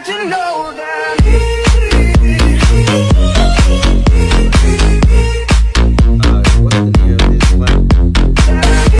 that you know